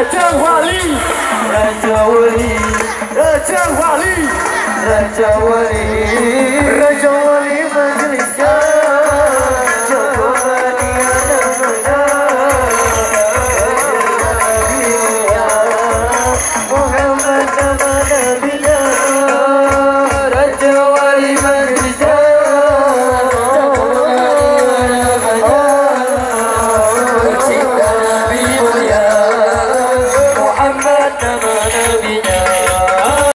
Wali Raja Wali Raja